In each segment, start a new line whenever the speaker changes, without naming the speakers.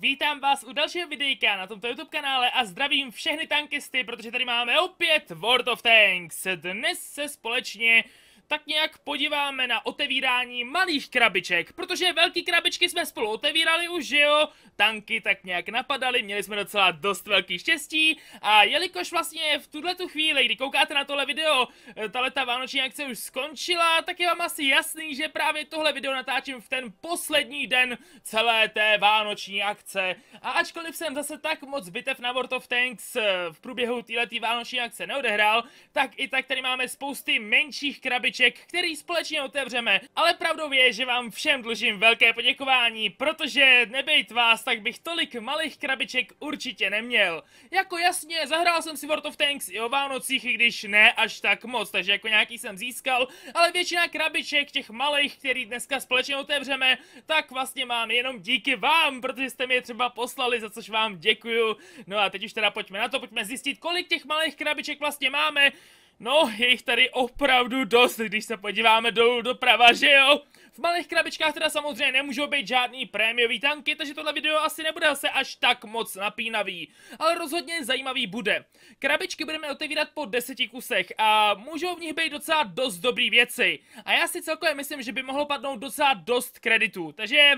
Vítám vás u dalšího videjka na tomto YouTube kanále a zdravím všechny tankisty, protože tady máme opět World of Tanks. Dnes se společně tak nějak podíváme na otevírání malých krabiček, protože velký krabičky jsme spolu otevírali už, že jo? Tanky tak nějak napadaly, měli jsme docela dost velký štěstí a jelikož vlastně v tuhle tu chvíli, kdy koukáte na tohle video, eh, tahle ta vánoční akce už skončila, tak je vám asi jasný, že právě tohle video natáčím v ten poslední den celé té vánoční akce. A ačkoliv jsem zase tak moc bitev na World of Tanks eh, v průběhu této vánoční akce neodehrál, tak i tak tady máme spousty menších krabiček balíček, který společně otevřeme. Ale pravdou je, že vám všem dlužím velké poděkování, protože nebejt vás, tak bych tolik malých krabiček určitě neměl. Jako jasně, zahrál jsem si World of Tanks i o Vánocích, i když ne až tak moc, takže jako nějaký jsem získal, ale většina krabiček těch malých, který dneska společně otevřeme, tak vlastně mám jenom díky vám, protože jste mi je třeba poslali, za což vám děkuju. No a teď už teda pojďme na to, pojďme zjistit, kolik těch malých krabiček vlastně máme. No, je jich tady opravdu dost, když se podíváme dolů doprava, že jo? V malých krabičkách teda samozřejmě nemůžou být žádný prémiový tanky, takže tohle video asi nebude se až tak moc napínavý. Ale rozhodně zajímavý bude. Krabičky budeme otevírat po deseti kusech a můžou v nich být docela dost dobrý věci. A já si celkově myslím, že by mohlo padnout docela dost kreditů, takže...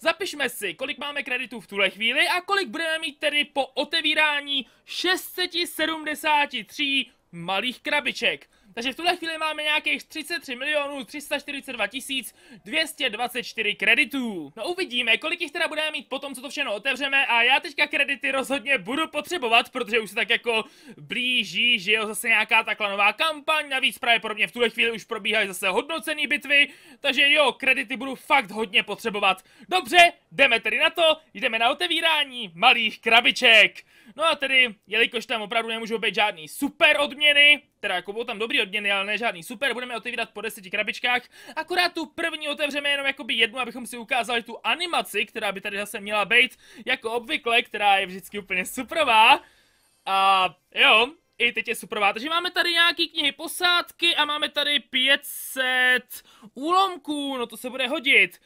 Zapišme si, kolik máme kreditů v tuhle chvíli a kolik budeme mít tedy po otevírání 673 malých krabiček. Takže v tuhle chvíli máme nějakých 33 milionů 342 tisíc 224 kreditů. No uvidíme, kolik jich teda budeme mít potom, co to všechno otevřeme a já teďka kredity rozhodně budu potřebovat, protože už se tak jako blíží, že jo, zase nějaká takhle nová kampaň, navíc mě v tuhle chvíli už probíhají zase hodnocený bitvy, takže jo, kredity budu fakt hodně potřebovat. Dobře, jdeme tedy na to, jdeme na otevírání malých krabiček. No a tedy, jelikož tam opravdu nemůžou být žádný super odměny, teda jako budou tam dobrý odměny, ale ne žádný super, budeme otevírat po deseti krabičkách, akorát tu první otevřeme jenom jakoby jednu, abychom si ukázali tu animaci, která by tady zase měla být, jako obvykle, která je vždycky úplně superová. A jo, i teď je superová. Takže máme tady nějaký knihy posádky a máme tady 500 úlomků, no to se bude hodit.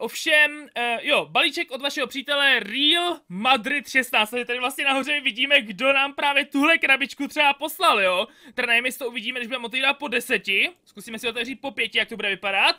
Ovšem, uh, jo, balíček od vašeho přítele Real Madrid 16, takže tady vlastně nahoře vidíme, kdo nám právě tuhle krabičku třeba poslal, jo. Teda nevím, jestli to uvidíme, když budeme otevírat po deseti. Zkusíme si otevřít po pěti, jak to bude vypadat.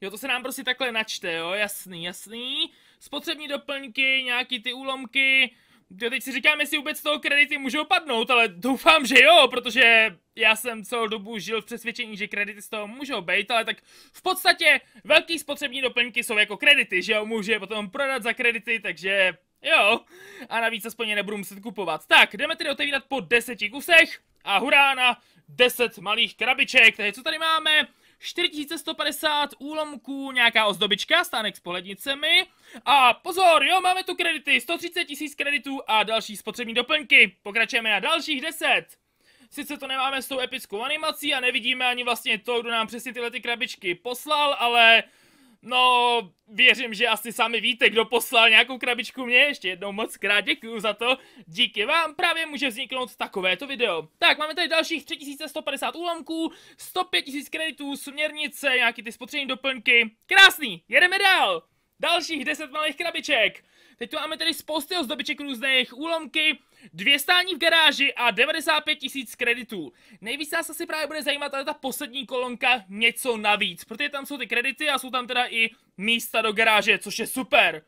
Jo, to se nám prostě takhle načte, jo, jasný, jasný. Spotřební doplňky, nějaký ty úlomky, já teď si říkám, jestli vůbec z toho kredity můžou padnout, ale doufám, že jo, protože já jsem celou dobu žil v přesvědčení, že kredity z toho můžou být, ale tak v podstatě velký spotřební doplňky jsou jako kredity, že jo, může potom prodat za kredity, takže jo. A navíc aspoň je nebudu muset kupovat. Tak, jdeme tedy otevírat po deseti kusech a hurá na 10 malých krabiček. Takže co tady máme? 4150 úlomků, nějaká ozdobička, stánek s pohlednicemi. A pozor, jo, máme tu kredity, 130 tisíc kreditů a další spotřební doplňky. Pokračujeme na dalších 10. Sice to nemáme s tou epickou animací a nevidíme ani vlastně to, kdo nám přesně tyhle ty krabičky poslal, ale No, věřím, že asi sami víte, kdo poslal nějakou krabičku mě. Ještě jednou moc krát děkuju za to. Díky vám právě může vzniknout takovéto video. Tak, máme tady dalších 3150 úlomků, 105 000 kreditů, směrnice, nějaký ty spotřební doplňky. Krásný, jedeme dál. Dalších 10 malých krabiček. Teď tu máme tady spousty ozdobiček různých, úlomky, dvě stání v garáži a 95 tisíc kreditů. Nejvíc nás asi právě bude zajímat ale ta poslední kolonka něco navíc, protože tam jsou ty kredity a jsou tam teda i místa do garáže, což je super.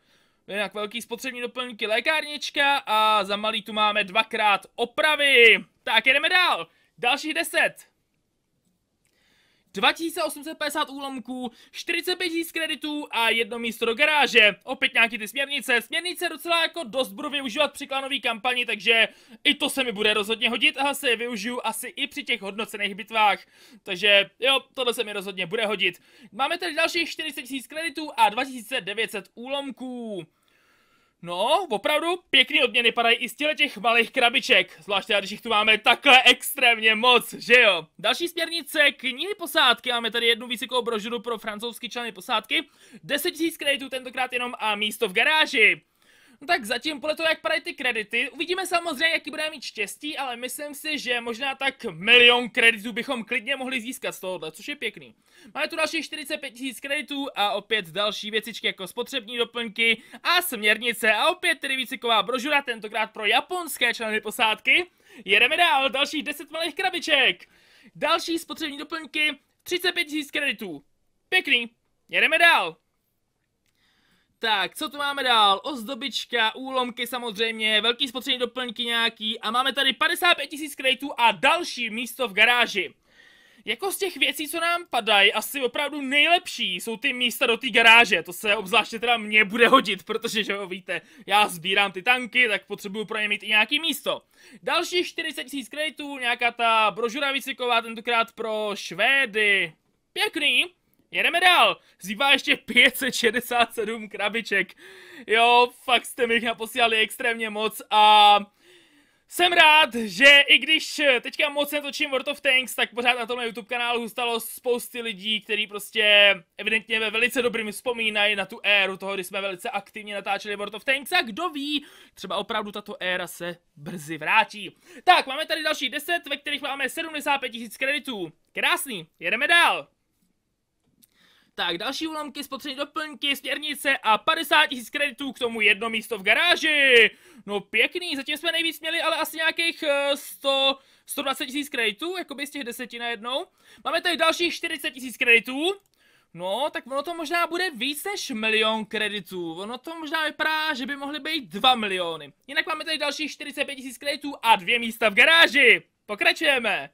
Jinak velký spotřební doplňky lékárnička a za malý tu máme dvakrát opravy. Tak jedeme dál. Dalších 10. 2850 úlomků, 45 000 kreditů a jedno místo do garáže. Opět nějaký ty směrnice. Směrnice docela jako dost budu využívat při klanové kampani, takže i to se mi bude rozhodně hodit a se je využiju asi i při těch hodnocených bitvách. Takže jo, tohle se mi rozhodně bude hodit. Máme tady dalších 40 000 kreditů a 2900 úlomků. No, opravdu pěkný odměny padají i z těch malých krabiček, zvláště když jich tu máme takhle extrémně moc, že jo? Další směrnice, knihy posádky, máme tady jednu vysokou brožuru pro francouzský členy posádky, 10 000 kreditů tentokrát jenom a místo v garáži. No tak zatím podle toho, jak padají ty kredity, uvidíme samozřejmě, jaký budeme mít štěstí, ale myslím si, že možná tak milion kreditů bychom klidně mohli získat z tohohle, což je pěkný. Máme tu další 45 000 kreditů a opět další věcičky jako spotřební doplňky a směrnice a opět tedy výcviková brožura, tentokrát pro japonské členy posádky. Jedeme dál, dalších 10 malých krabiček. Další spotřební doplňky, 35 000 kreditů. Pěkný, jedeme dál. Tak, co tu máme dál? Ozdobička, úlomky samozřejmě, velký spotřební doplňky nějaký a máme tady 55 000 kreditů a další místo v garáži. Jako z těch věcí, co nám padají, asi opravdu nejlepší jsou ty místa do té garáže. To se obzvláště teda mě bude hodit, protože, že jo, víte, já sbírám ty tanky, tak potřebuju pro ně mít i nějaký místo. Další 40 000 kreditů, nějaká ta brožura výcviková, tentokrát pro Švédy. Pěkný. Jedeme dál. Zbývá ještě 567 krabiček. Jo, fakt jste mi jich naposílali extrémně moc a... Jsem rád, že i když teďka moc netočím World of Tanks, tak pořád na tomhle YouTube kanálu zůstalo spousty lidí, kteří prostě evidentně ve velice dobrým vzpomínají na tu éru toho, kdy jsme velice aktivně natáčeli World of Tanks a kdo ví, třeba opravdu tato éra se brzy vrátí. Tak, máme tady další 10, ve kterých máme 75 000 kreditů. Krásný, jedeme dál. Tak, další úlomky, spotřební doplňky, směrnice a 50 tisíc kreditů k tomu jedno místo v garáži. No pěkný, zatím jsme nejvíc měli ale asi nějakých uh, 100, 120 tisíc kreditů, jakoby z těch deseti na jednou. Máme tady dalších 40 tisíc kreditů. No, tak ono to možná bude víc než milion kreditů. Ono to možná vypadá, že by mohly být 2 miliony. Jinak máme tady dalších 45 tisíc kreditů a dvě místa v garáži. Pokračujeme.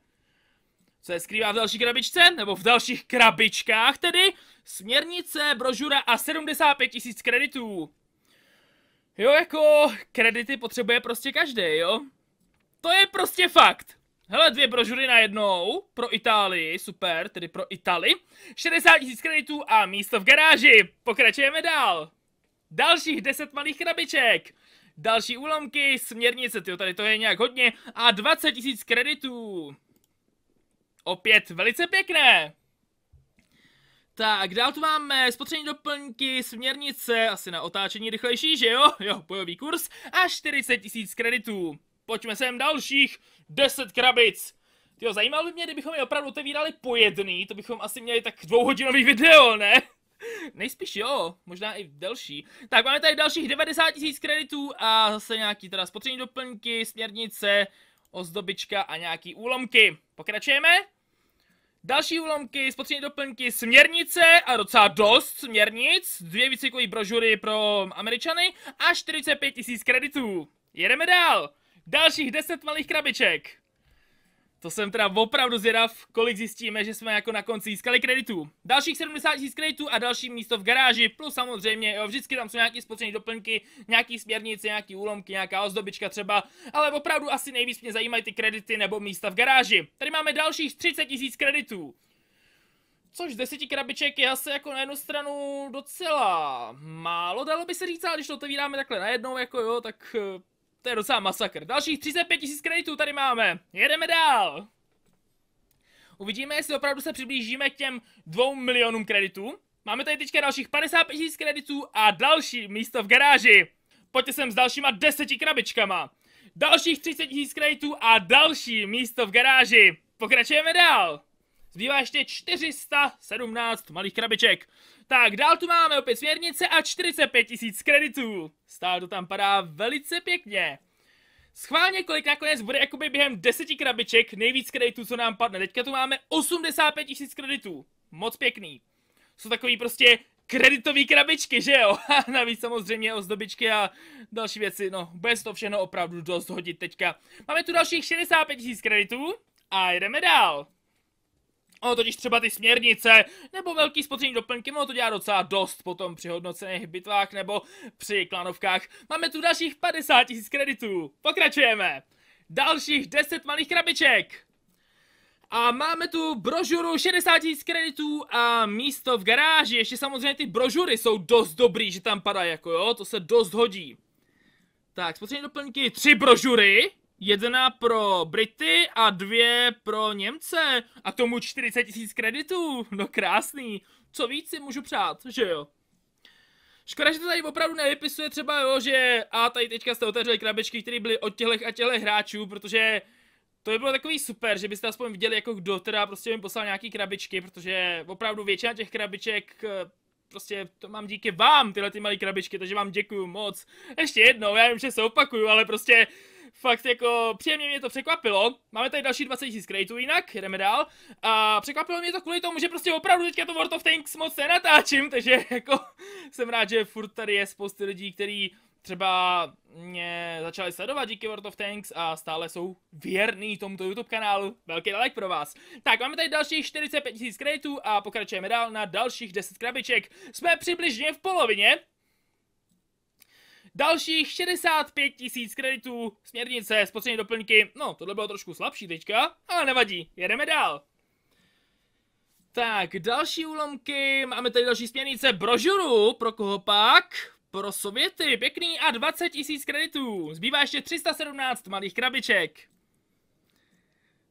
Se skrývá v další krabičce? Nebo v dalších krabičkách tedy? Směrnice, brožura a 75 tisíc kreditů. Jo, jako kredity potřebuje prostě každý, jo? To je prostě fakt. Hele, dvě brožury na jednou pro Itálii, super, tedy pro Itali. 60 tisíc kreditů a místo v garáži. Pokračujeme dál. Dalších 10 malých krabiček. Další úlomky, směrnice, tyjo, tady to je nějak hodně. A 20 tisíc kreditů. Opět velice pěkné. Tak, dál tu máme spotřební doplňky, směrnice, asi na otáčení rychlejší, že jo? Jo, bojový kurz a 40 tisíc kreditů. Pojďme sem dalších 10 krabic. Jo, zajímalo by mě, kdybychom je opravdu otevírali po jedný, to bychom asi měli tak dvouhodinový video, ne? Nejspíš jo, možná i delší. Tak máme tady dalších 90 tisíc kreditů a zase nějaký teda spotřební doplňky, směrnice, ozdobička a nějaký úlomky. Pokračujeme? Další úlomky, spotřební doplňky, směrnice a docela dost směrnic, dvě výcvikové brožury pro Američany a 45 tisíc kreditů. Jedeme dál. Dalších 10 malých krabiček. To jsem teda opravdu zvědav, kolik zjistíme, že jsme jako na konci získali kreditů. Dalších 70 000 kreditů a další místo v garáži, plus samozřejmě, jo, vždycky tam jsou nějaké spotřební doplňky, nějaký směrnice, nějaký úlomky, nějaká ozdobička třeba, ale opravdu asi nejvíc mě zajímají ty kredity nebo místa v garáži. Tady máme dalších 30 000 kreditů. Což z deseti krabiček je asi jako na jednu stranu docela málo, dalo by se říct, ale když to otevíráme takhle najednou, jako jo, tak eh, to je docela masakr. Dalších 35 000 kreditů tady máme. Jedeme dál. Uvidíme, jestli opravdu se přiblížíme k těm 2 milionům kreditů. Máme tady teďka dalších 55 000 kreditů a další místo v garáži. Pojďte sem s dalšíma 10 krabičkama. Dalších 30 000 kreditů a další místo v garáži. Pokračujeme dál. Zbývá ještě 417 malých krabiček. Tak, dál tu máme opět směrnice a 45 tisíc kreditů. Stále to tam padá velice pěkně. Schválně kolik nakonec bude jakoby během 10 krabiček nejvíc kreditů, co nám padne. Teďka tu máme 85 tisíc kreditů. Moc pěkný. Jsou takový prostě kreditový krabičky, že jo? A navíc samozřejmě ozdobičky a další věci, no, bez to všechno opravdu dost hodit teďka. Máme tu dalších 65 tisíc kreditů a jdeme dál. Ono totiž třeba ty směrnice nebo velký spotřební doplňky, ono to dělá docela dost potom při hodnocených bitvách nebo při klanovkách. Máme tu dalších 50 tisíc kreditů. Pokračujeme. Dalších 10 malých krabiček. A máme tu brožuru 60 tisíc kreditů a místo v garáži. Ještě samozřejmě ty brožury jsou dost dobrý, že tam padají, jako jo, to se dost hodí. Tak, spotřební doplňky, tři brožury. Jedna pro Brity a dvě pro Němce. A tomu 40 tisíc kreditů. No krásný. Co víc si můžu přát, že jo? Škoda, že to tady opravdu nevypisuje třeba, jo, že a tady teďka jste otevřeli krabičky, které byly od těchto a těchto hráčů, protože to by bylo takový super, že byste aspoň viděli, jako kdo teda prostě mi poslal nějaký krabičky, protože opravdu většina těch krabiček eh, prostě to mám díky vám, tyhle ty malé krabičky, takže vám děkuju moc. Ještě jednou, já vím, že se opakuju, ale prostě fakt jako příjemně mě to překvapilo. Máme tady další 20 000 krejtů jinak, jdeme dál. A překvapilo mě to kvůli tomu, že prostě opravdu teďka to World of Tanks moc nenatáčím, takže jako jsem rád, že furt tady je spousty lidí, kteří třeba mě začali sledovat díky World of Tanks a stále jsou věrný tomuto YouTube kanálu. Velký like pro vás. Tak, máme tady dalších 45 000 kreditů a pokračujeme dál na dalších 10 krabiček. Jsme přibližně v polovině. Dalších 65 tisíc kreditů, směrnice, spotřební doplňky, no tohle bylo trošku slabší teďka, ale nevadí, jedeme dál. Tak, další úlomky, máme tady další směrnice, brožuru, pro koho pak? Pro Sověty, pěkný a 20 tisíc kreditů. Zbývá ještě 317 malých krabiček.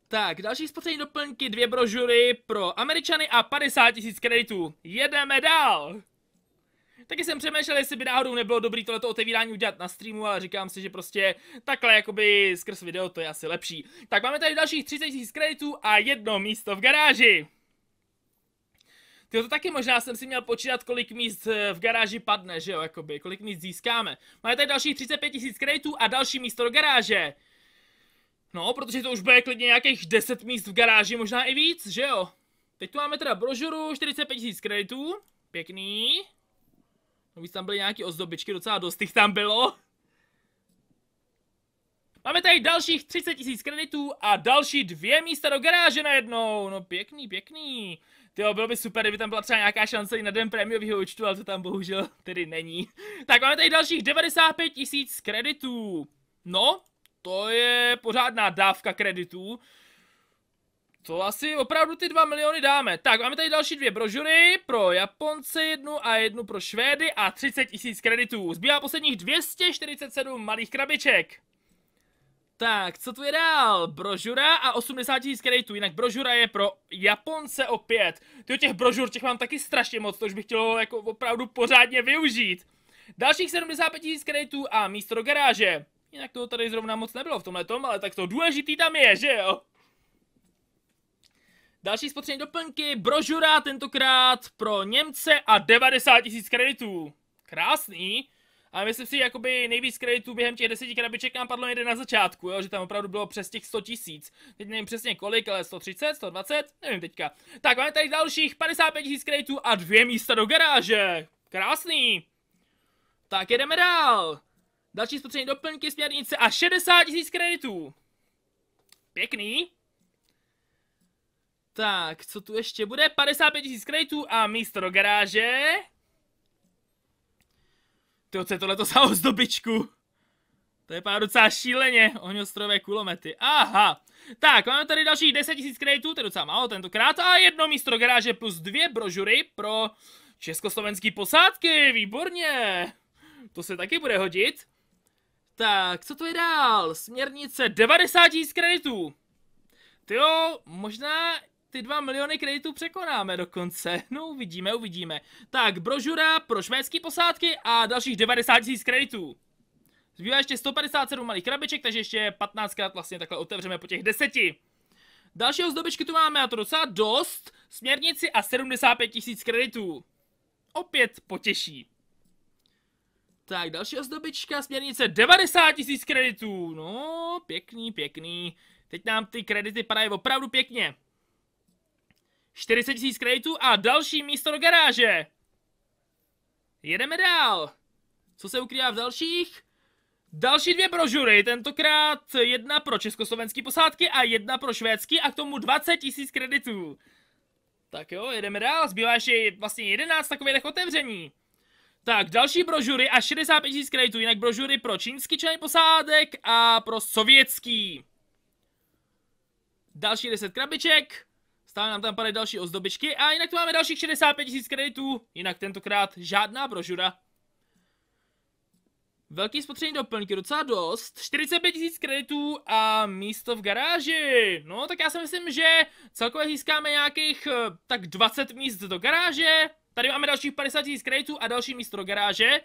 Tak, další spotřební doplňky, dvě brožury pro Američany a 50 tisíc kreditů. Jedeme dál. Taky jsem přemýšlel, jestli by náhodou nebylo dobrý tohleto otevírání udělat na streamu, ale říkám si, že prostě takhle jakoby skrz video to je asi lepší. Tak máme tady dalších 30 000 kreditů a jedno místo v garáži. Ty to taky možná jsem si měl počítat, kolik míst eh, v garáži padne, že jo, jakoby, kolik míst získáme. Máme tady dalších 35 000 kreditů a další místo do garáže. No, protože to už bude klidně nějakých 10 míst v garáži, možná i víc, že jo. Teď tu máme teda brožuru, 45 000 kreditů, pěkný. No víc tam byly nějaký ozdobičky, docela dost jich tam bylo. Máme tady dalších 30 tisíc kreditů a další dvě místa do garáže najednou. No pěkný, pěkný. Tyjo, bylo by super, kdyby tam byla třeba nějaká šance i na den prémiového účtu, ale to tam bohužel tedy není. Tak máme tady dalších 95 tisíc kreditů. No, to je pořádná dávka kreditů. To asi opravdu ty 2 miliony dáme. Tak, máme tady další dvě brožury, pro Japonce jednu a jednu pro Švédy a 30 tisíc kreditů. Zbývá posledních 247 malých krabiček. Tak, co tu je dál? Brožura a 80 tisíc kreditů, jinak brožura je pro Japonce opět. Ty těch brožur, těch mám taky strašně moc, to už bych chtěl jako opravdu pořádně využít. Dalších 75 tisíc kreditů a místo do garáže. Jinak toho tady zrovna moc nebylo v tomhle tom, ale tak to důležitý tam je, že jo? Další spotřební doplňky, brožura tentokrát pro Němce a 90 tisíc kreditů. Krásný. A myslím si, jakoby nejvíc kreditů během těch deseti krabiček nám padlo někde na začátku, jo? že tam opravdu bylo přes těch 100 tisíc. Teď nevím přesně kolik, ale 130, 120, nevím teďka. Tak máme tady dalších 55 tisíc kreditů a dvě místa do garáže. Krásný. Tak jedeme dál. Další spotřební doplňky, směrnice a 60 tisíc kreditů. Pěkný. Tak, co tu ještě bude? 55 tisíc kreditů a místo do garáže. Ty co je tohleto za ozdobičku? To je pár docela šíleně, ohňostrové kulomety. Aha, tak, máme tady dalších 10 000 kreditů, to je docela málo tentokrát, a jedno místo do garáže plus dvě brožury pro československý posádky, výborně. To se taky bude hodit. Tak, co to je dál? Směrnice 90 000 kreditů. Tyjo, možná ty dva miliony kreditů překonáme dokonce. No uvidíme, uvidíme. Tak, brožura pro švédský posádky a dalších 90 tisíc kreditů. Zbývá ještě 157 malých krabiček, takže ještě 15 krát vlastně takhle otevřeme po těch deseti. Další ozdobičky tu máme a to docela dost. Směrnici a 75 tisíc kreditů. Opět potěší. Tak, další ozdobička, směrnice 90 tisíc kreditů. No, pěkný, pěkný. Teď nám ty kredity padají opravdu pěkně. 40 000 kreditů a další místo do garáže. Jedeme dál. Co se ukrývá v dalších? Další dvě brožury, tentokrát jedna pro československý posádky a jedna pro švédský a k tomu 20 000 kreditů. Tak jo, jedeme dál, zbývá ještě vlastně 11 takových otevření. Tak, další brožury a 65 000 kreditů, jinak brožury pro čínský člen posádek a pro sovětský. Další 10 krabiček. Stále nám tam padají další ozdobičky a jinak tu máme dalších 65 000 kreditů, jinak tentokrát žádná brožura. Velký spotřební doplňky, docela dost. 45 000 kreditů a místo v garáži. No, tak já si myslím, že celkově získáme nějakých eh, tak 20 míst do garáže. Tady máme dalších 50 000 kreditů a další místo do garáže.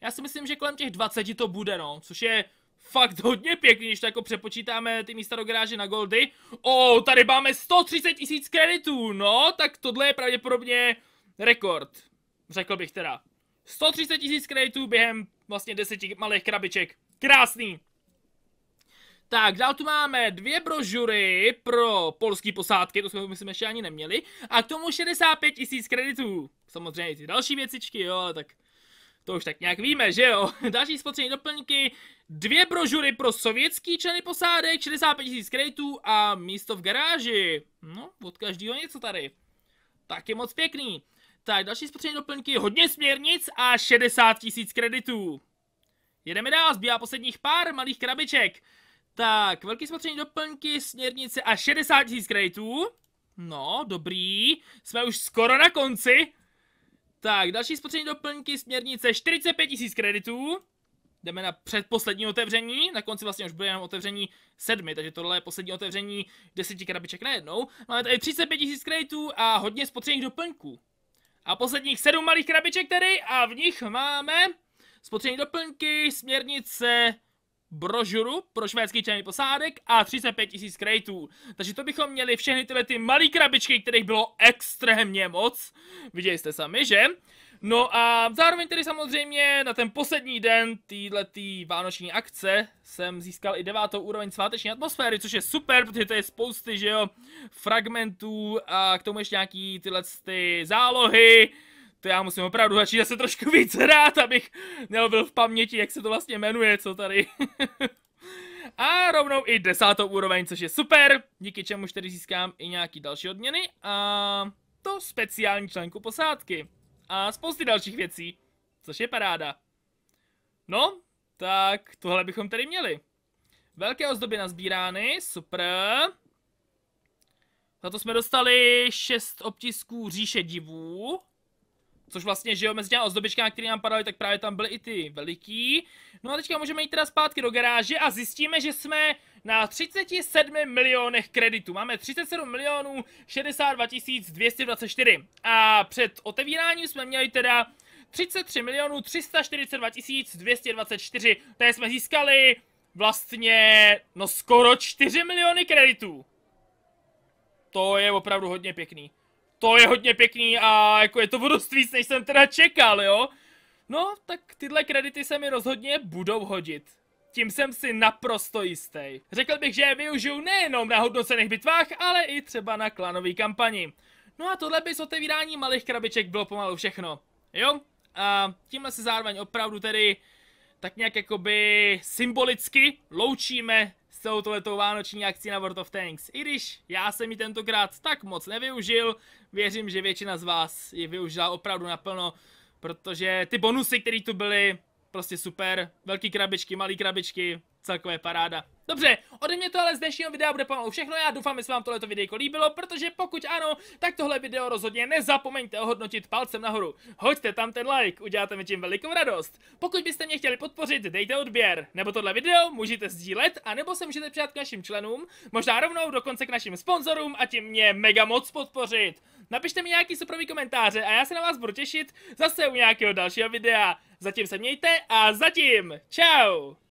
Já si myslím, že kolem těch 20 to bude, no, což je fakt hodně pěkný, když to jako přepočítáme ty místa do garáže na goldy. O, tady máme 130 tisíc kreditů, no, tak tohle je pravděpodobně rekord, řekl bych teda. 130 tisíc kreditů během vlastně deseti malých krabiček. Krásný. Tak, dál tu máme dvě brožury pro polský posádky, to jsme myslím ještě ani neměli. A k tomu 65 tisíc kreditů. Samozřejmě ty další věcičky, jo, ale tak to už tak nějak víme, že jo? Další spotřební doplňky, dvě brožury pro sovětský členy posádek, 65 tisíc kreditů a místo v garáži. No, od každého něco tady. Tak je moc pěkný. Tak, další spotřební doplňky, hodně směrnic a 60 tisíc kreditů. Jedeme dál, zbývá posledních pár malých krabiček. Tak, velký spotřební doplňky, směrnice a 60 tisíc kreditů. No, dobrý. Jsme už skoro na konci. Tak, další spotřební doplňky, směrnice 45 tisíc kreditů. Jdeme na předposlední otevření, na konci vlastně už bude jenom otevření sedmi, takže tohle je poslední otevření deseti krabiček najednou. Máme tady 35 tisíc kreditů a hodně spotřebních doplňků. A posledních sedm malých krabiček tedy a v nich máme spotřební doplňky, směrnice, brožuru pro švédský černý posádek a 35 tisíc krejtů. Takže to bychom měli všechny tyhle ty malé krabičky, kterých bylo extrémně moc. Viděli jste sami, že? No a zároveň tedy samozřejmě na ten poslední den této vánoční akce jsem získal i devátou úroveň sváteční atmosféry, což je super, protože to je spousty, že jo, fragmentů a k tomu ještě nějaký tyhle ty zálohy, to já musím opravdu začít zase trošku víc hrát, abych měl byl v paměti, jak se to vlastně jmenuje, co tady. a rovnou i desátou úroveň, což je super, díky čemuž tedy získám i nějaký další odměny a to speciální členku posádky. A spousty dalších věcí, což je paráda. No, tak tohle bychom tady měli. Velké ozdoby nazbírány, super. Za to jsme dostali 6 obtisků říše divů. Což vlastně, že jo, mezi těmi ozdobičkami, které nám padaly, tak právě tam byly i ty veliký. No a teďka můžeme jít teda zpátky do garáže a zjistíme, že jsme na 37 milionech kreditů. Máme 37 milionů 62 224. A před otevíráním jsme měli teda 33 milionů 342 224. Tady jsme získali vlastně, no skoro 4 miliony kreditů. To je opravdu hodně pěkný to je hodně pěkný a jako je to dost víc, než jsem teda čekal, jo? No, tak tyhle kredity se mi rozhodně budou hodit. Tím jsem si naprosto jistý. Řekl bych, že je využiju nejenom na hodnocených bitvách, ale i třeba na klanové kampani. No a tohle by z otevírání malých krabiček bylo pomalu všechno. Jo? A tímhle se zároveň opravdu tedy tak nějak jakoby symbolicky loučíme celou tohletou vánoční akcí na World of Tanks. I když já jsem ji tentokrát tak moc nevyužil, věřím, že většina z vás ji využila opravdu naplno, protože ty bonusy, které tu byly, prostě super. Velký krabičky, malý krabičky, celkové paráda. Dobře, ode mě to ale z dnešního videa bude pomalu všechno, já doufám, že se vám tohleto videjko líbilo, protože pokud ano, tak tohle video rozhodně nezapomeňte ohodnotit palcem nahoru. Hoďte tam ten like, uděláte mi tím velikou radost. Pokud byste mě chtěli podpořit, dejte odběr, nebo tohle video můžete sdílet, a nebo se můžete přijat k našim členům, možná rovnou dokonce k našim sponzorům a tím mě mega moc podpořit. Napište mi nějaký superový komentáře a já se na vás budu těšit zase u nějakého dalšího videa. Zatím se mějte a zatím čau!